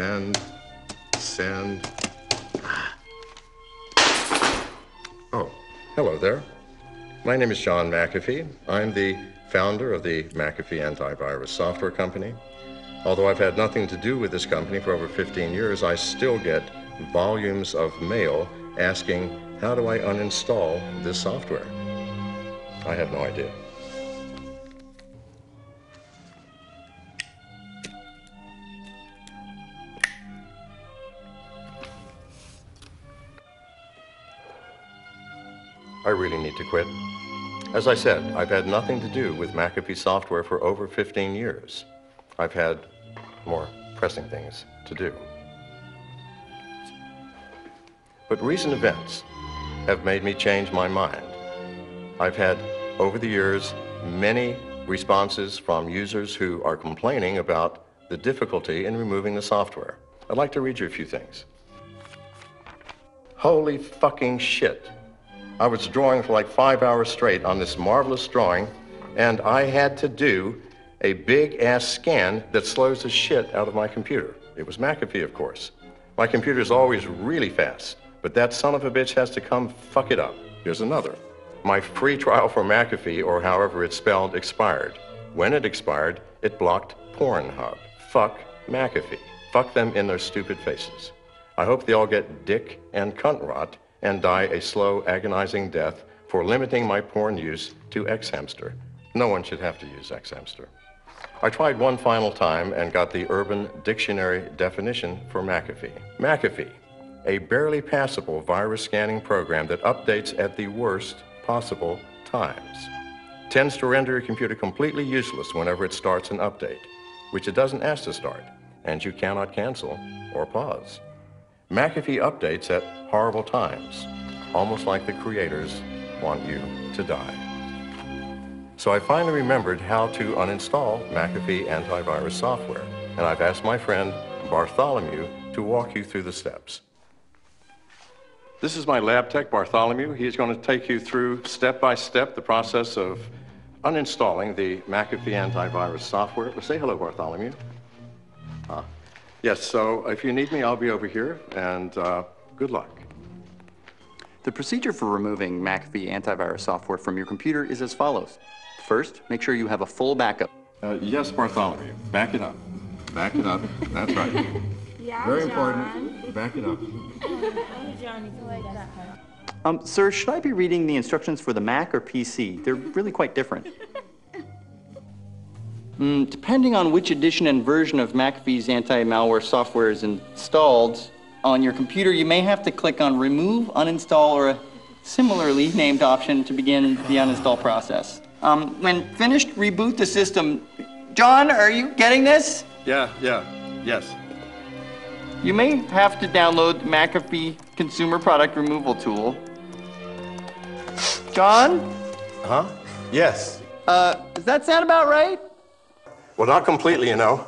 Send. Send. Ah. Oh, hello there. My name is John McAfee. I'm the founder of the McAfee Antivirus Software Company. Although I've had nothing to do with this company for over 15 years, I still get volumes of mail asking, how do I uninstall this software? I have no idea. I really need to quit. As I said, I've had nothing to do with McAfee software for over 15 years. I've had more pressing things to do. But recent events have made me change my mind. I've had, over the years, many responses from users who are complaining about the difficulty in removing the software. I'd like to read you a few things. Holy fucking shit. I was drawing for like five hours straight on this marvelous drawing, and I had to do a big ass scan that slows the shit out of my computer. It was McAfee, of course. My computer's always really fast, but that son of a bitch has to come fuck it up. Here's another. My free trial for McAfee, or however it's spelled, expired. When it expired, it blocked Pornhub. Fuck McAfee. Fuck them in their stupid faces. I hope they all get dick and cunt rot and die a slow, agonizing death for limiting my porn use to X-Hamster. No one should have to use X-Hamster. I tried one final time and got the Urban Dictionary definition for McAfee. McAfee, a barely passable virus scanning program that updates at the worst possible times. Tends to render your computer completely useless whenever it starts an update, which it doesn't ask to start, and you cannot cancel or pause. McAfee updates at horrible times, almost like the creators want you to die. So I finally remembered how to uninstall McAfee antivirus software, and I've asked my friend Bartholomew to walk you through the steps. This is my lab tech, Bartholomew. He's going to take you through step by step the process of uninstalling the McAfee antivirus software. Say hello, Bartholomew. Uh, yes, so if you need me, I'll be over here, and uh, good luck. The procedure for removing McAfee antivirus software from your computer is as follows. First, make sure you have a full backup. Uh, yes, Bartholomew. Back it up. Back it up. That's right. Yeah, Very John. important. Back it up. Johnny, like that. Um, sir, should I be reading the instructions for the Mac or PC? They're really quite different. Mm, depending on which edition and version of McAfee's anti-malware software is installed on your computer, you may have to click on Remove, Uninstall, or a similarly named option to begin the uninstall process. Um, when finished, reboot the system. John, are you getting this? Yeah, yeah, yes. You may have to download the McAfee Consumer Product Removal Tool. John, Huh? Yes. uh, does that sound about right? Well, not completely, you know.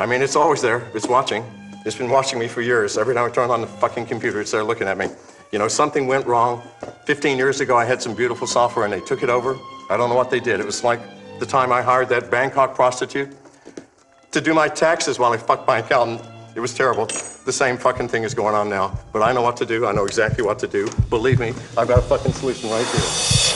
I mean, it's always there. It's watching. It's been watching me for years. Every time I turn on the fucking computer, it's there looking at me. You know, something went wrong. 15 years ago, I had some beautiful software and they took it over. I don't know what they did. It was like the time I hired that Bangkok prostitute to do my taxes while I fucked my accountant. It was terrible. The same fucking thing is going on now. But I know what to do. I know exactly what to do. Believe me, I've got a fucking solution right here.